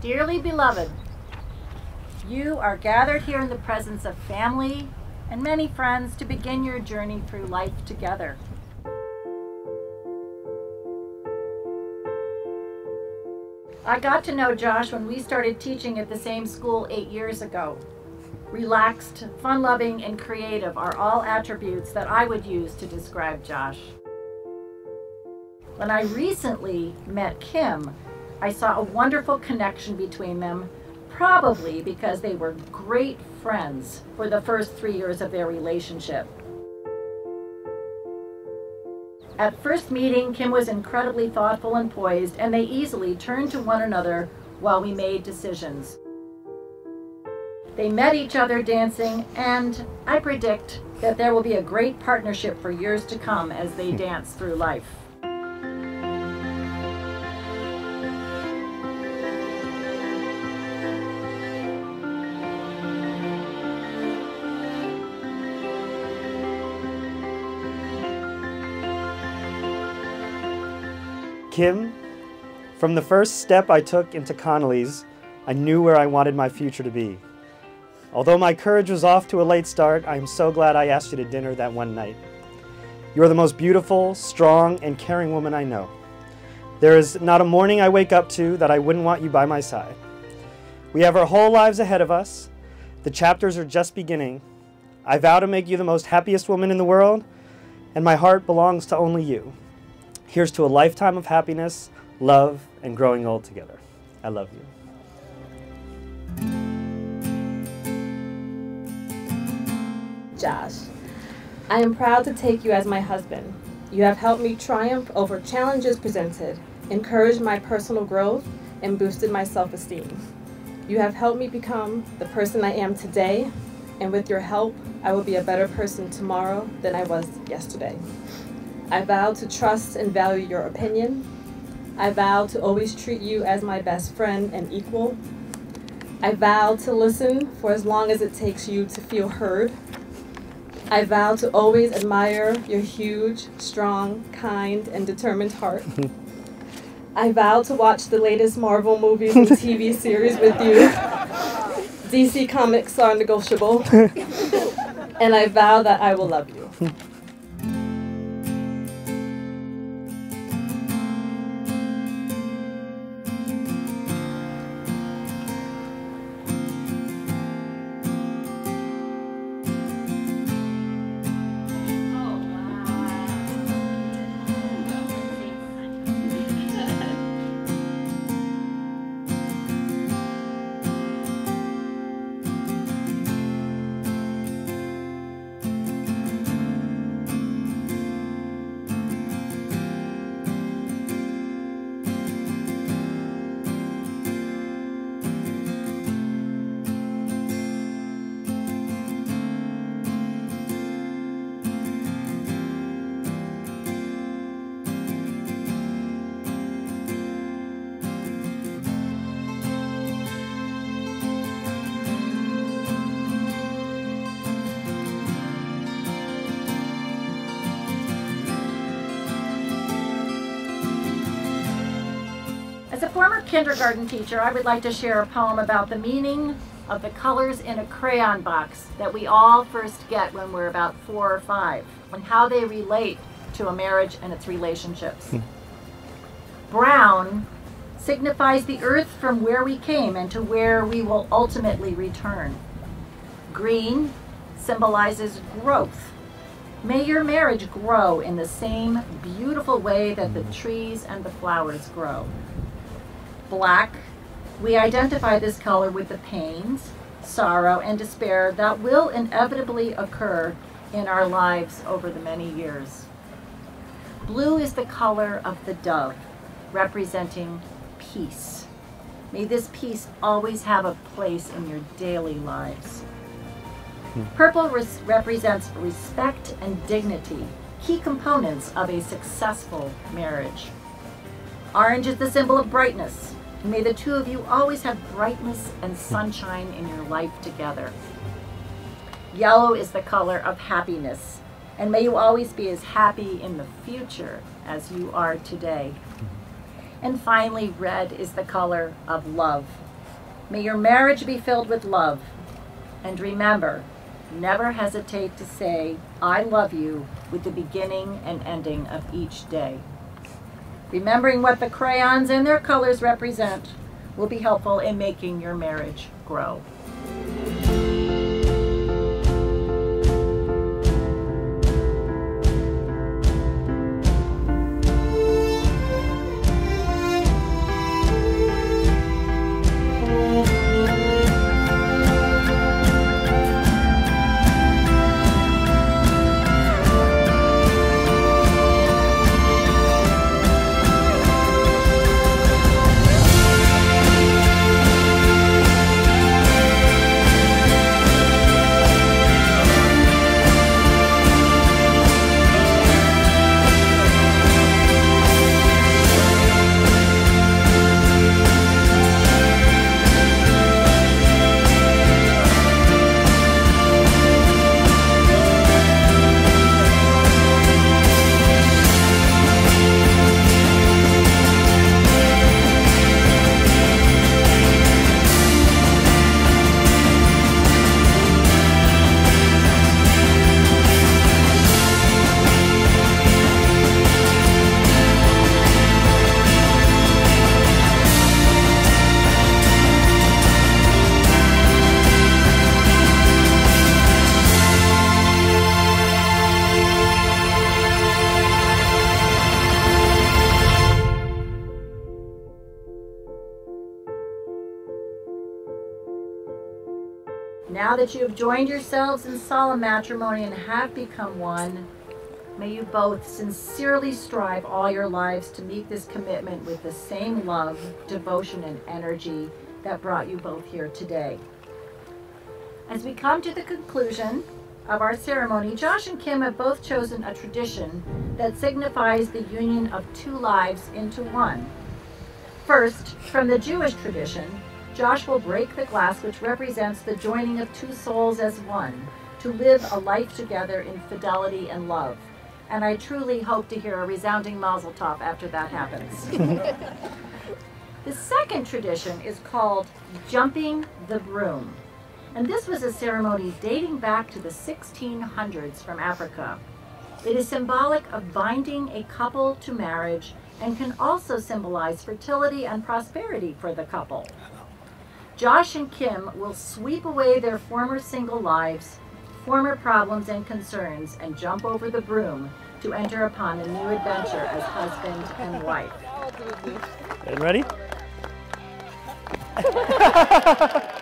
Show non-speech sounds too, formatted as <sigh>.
Dearly beloved, you are gathered here in the presence of family and many friends to begin your journey through life together. I got to know Josh when we started teaching at the same school eight years ago. Relaxed, fun loving, and creative are all attributes that I would use to describe Josh. When I recently met Kim, I saw a wonderful connection between them, probably because they were great friends for the first three years of their relationship. At first meeting, Kim was incredibly thoughtful and poised, and they easily turned to one another while we made decisions. They met each other dancing, and I predict that there will be a great partnership for years to come as they hmm. dance through life. Kim, from the first step I took into Connolly's, I knew where I wanted my future to be. Although my courage was off to a late start, I am so glad I asked you to dinner that one night. You are the most beautiful, strong, and caring woman I know. There is not a morning I wake up to that I wouldn't want you by my side. We have our whole lives ahead of us. The chapters are just beginning. I vow to make you the most happiest woman in the world, and my heart belongs to only you. Here's to a lifetime of happiness, love, and growing old together. I love you. Josh, I am proud to take you as my husband. You have helped me triumph over challenges presented, encouraged my personal growth, and boosted my self esteem. You have helped me become the person I am today, and with your help, I will be a better person tomorrow than I was yesterday. I vow to trust and value your opinion. I vow to always treat you as my best friend and equal. I vow to listen for as long as it takes you to feel heard. I vow to always admire your huge, strong, kind, and determined heart. <laughs> I vow to watch the latest Marvel movies and TV <laughs> series with you. DC Comics are negotiable. <laughs> and I vow that I will love you. As a former kindergarten teacher, I would like to share a poem about the meaning of the colors in a crayon box that we all first get when we're about four or five, and how they relate to a marriage and its relationships. Hmm. Brown signifies the earth from where we came and to where we will ultimately return. Green symbolizes growth. May your marriage grow in the same beautiful way that the hmm. trees and the flowers grow black, we identify this color with the pains, sorrow, and despair that will inevitably occur in our lives over the many years. Blue is the color of the dove, representing peace. May this peace always have a place in your daily lives. Hmm. Purple res represents respect and dignity, key components of a successful marriage. Orange is the symbol of brightness, May the two of you always have brightness and sunshine in your life together. Yellow is the color of happiness, and may you always be as happy in the future as you are today. And finally, red is the color of love. May your marriage be filled with love. And remember, never hesitate to say, I love you, with the beginning and ending of each day. Remembering what the crayons and their colors represent will be helpful in making your marriage grow. Now that you have joined yourselves in solemn matrimony and have become one, may you both sincerely strive all your lives to meet this commitment with the same love, devotion, and energy that brought you both here today. As we come to the conclusion of our ceremony, Josh and Kim have both chosen a tradition that signifies the union of two lives into one. First, from the Jewish tradition, Josh will break the glass which represents the joining of two souls as one, to live a life together in fidelity and love. And I truly hope to hear a resounding mazel tov after that happens. <laughs> the second tradition is called jumping the broom. And this was a ceremony dating back to the 1600s from Africa. It is symbolic of binding a couple to marriage and can also symbolize fertility and prosperity for the couple. Josh and Kim will sweep away their former single lives, former problems and concerns, and jump over the broom to enter upon a new adventure as husband and wife. And <laughs> ready? <laughs>